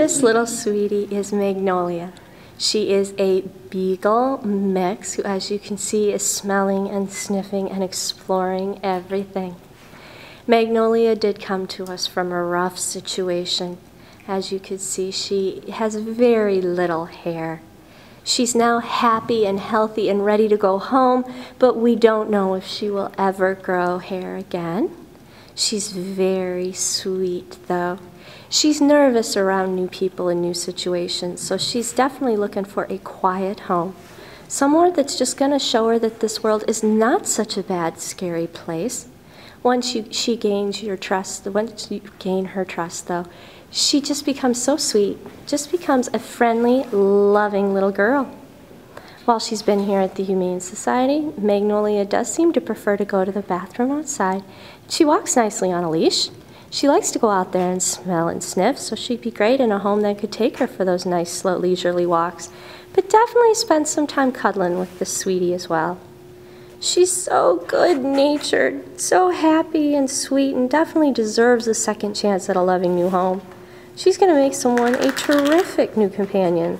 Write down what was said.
This little sweetie is Magnolia. She is a beagle mix who, as you can see, is smelling and sniffing and exploring everything. Magnolia did come to us from a rough situation. As you can see, she has very little hair. She's now happy and healthy and ready to go home, but we don't know if she will ever grow hair again. She's very sweet, though. She's nervous around new people and new situations, so she's definitely looking for a quiet home. Somewhere that's just going to show her that this world is not such a bad, scary place. Once you, she gains your trust, once you gain her trust, though, she just becomes so sweet, just becomes a friendly, loving little girl. While she's been here at the Humane Society, Magnolia does seem to prefer to go to the bathroom outside. She walks nicely on a leash. She likes to go out there and smell and sniff, so she'd be great in a home that could take her for those nice, slow, leisurely walks. But definitely spend some time cuddling with the sweetie as well. She's so good natured, so happy and sweet, and definitely deserves a second chance at a loving new home. She's going to make someone a terrific new companion.